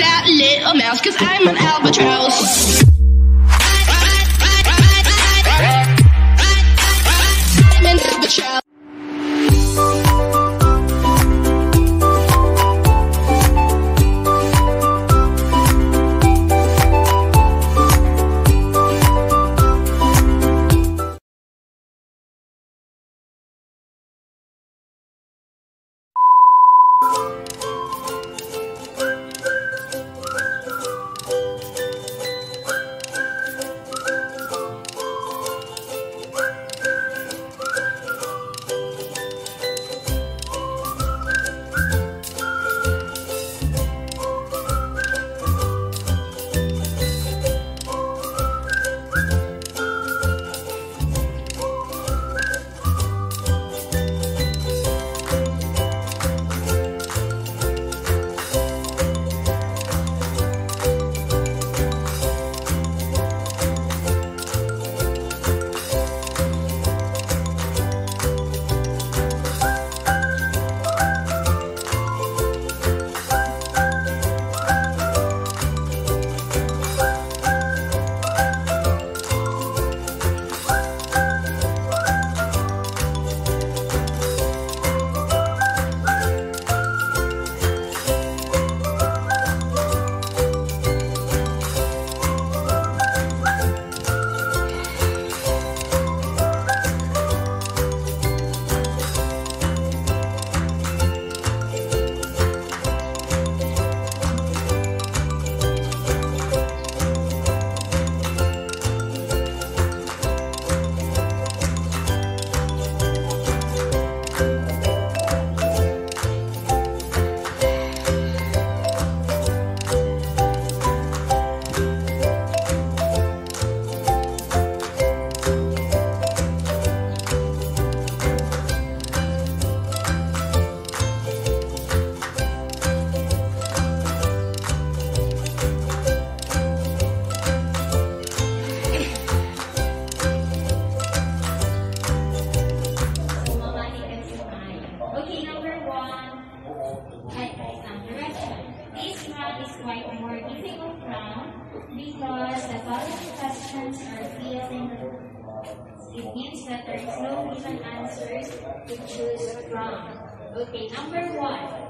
that little mouse, cause I'm an albatross. Means that there is no given answers to choose from. Okay, number one.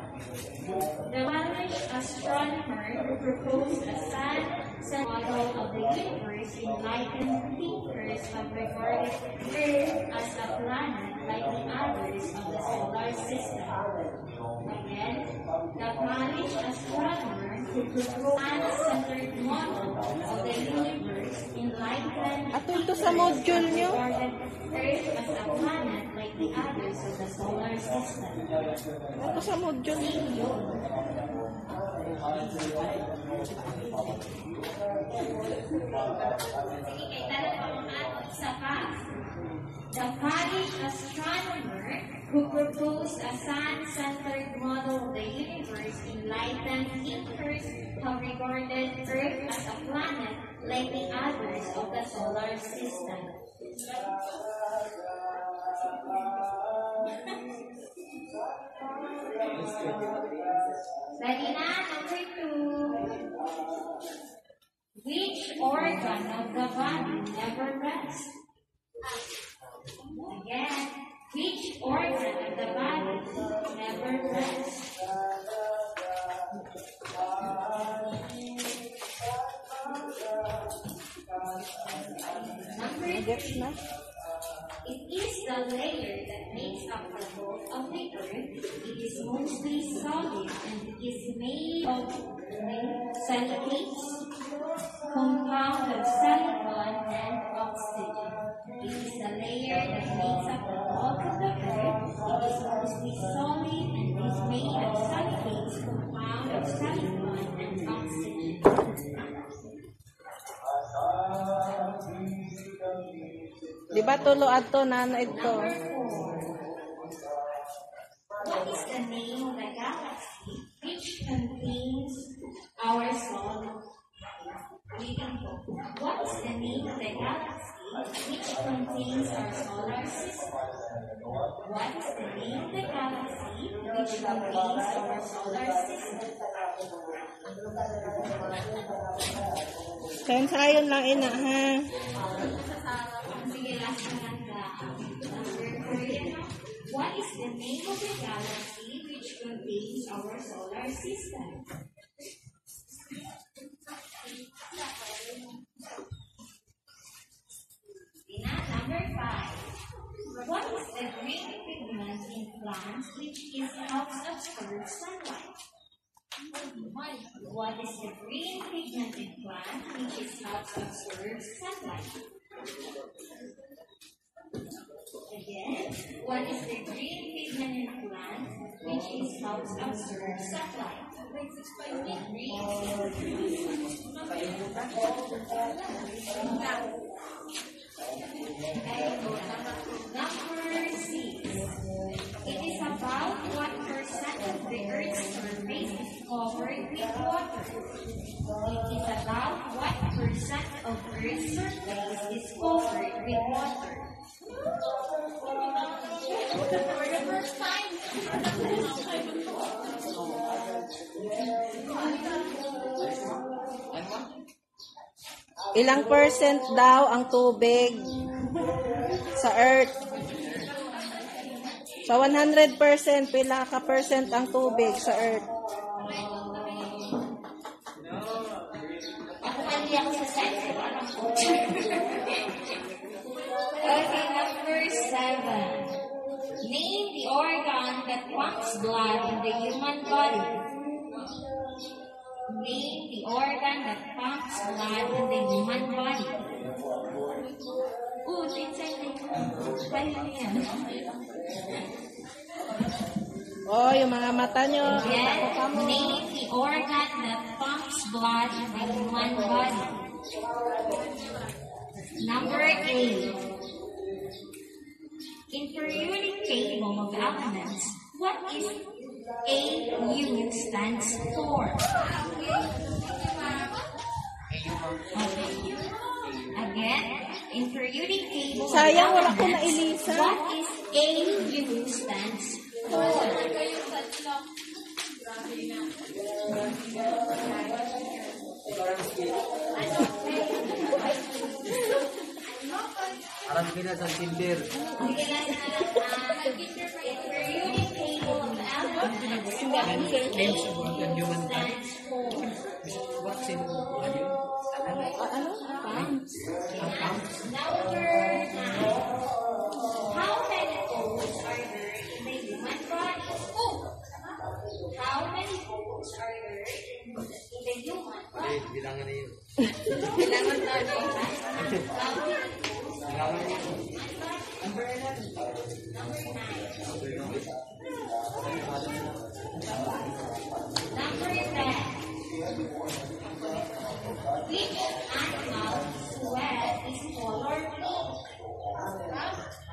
The Welsh astronomer who proposed a sun model of the universe enlightened thinkers have regarded Earth as a planet like the others of the solar system. Again, the Polish astronomer Ato ito sa module nyo? Ato sa module nyo? Sige, kaya talaga mga isa pa. The Polish astronomer who proposed a sun-centered model of the universe enlightened thinkers have regarded Earth as a planet like the others of the solar system. Ready na? Number two. Which organ of the body never rests? Again, which organ of the body never rests? Number na? It is the layer that makes up the bulk of the earth. It is mostly solid and is made of silicates, compound of silicon and oxygen. It is the layer that makes Di ba tulo ato na ano ito? What is the name of the galaxy which contains our ko. What is the name of the galaxy which contains our solar system? What is the name of the galaxy which contains our solar system? Kain sayon lang ina ha. What is the name of the galaxy which contains our solar system? Number five. What is the green pigment in plants which is helps absorb sunlight? What is the green pigment in plants which is helps absorb sunlight? What is the green pigment in plant which is helps absorb sunlight? Number six. It is about one of the Earth's surface is covered with water. It is about what percent of Earth's surface Ilang percent daw ang tubig sa earth? Sa 100%, pila ka percent ang tubig sa earth? Pumps blood in the human body. Name the organ that pumps blood in the human body. Oh, yan? Oh, yung mga mata nyo. Mo. name the organ that pumps blood in the human body. Number eight. In periodic table of elements, what is AU stands for? Okay. Again, in periodic table Sayang, wala ko nailisa. what is AU stands for? Alam kita sa Tinder. Okay, na lang. Ah, in periodic Claims about the human rights. What's in, ano? Ano? Pounds. Pounds.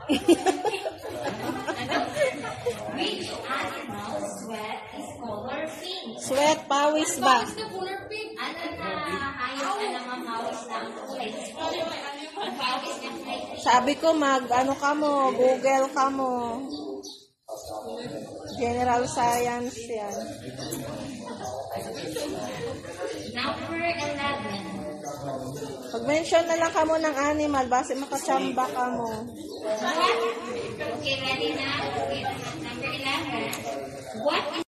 Which animal sweat is color pink? Sweat, pawis ba? Ano na hayop na namamawis ng kulay? Pawis ng kulay. Sabi ko mag, ano ka mo, Google ka mo. General Science yan. Number 11. Pag-mention na lang ka mo ng animal, base makachamba ka mo. What? Okay, ready na? Okay, number 11. What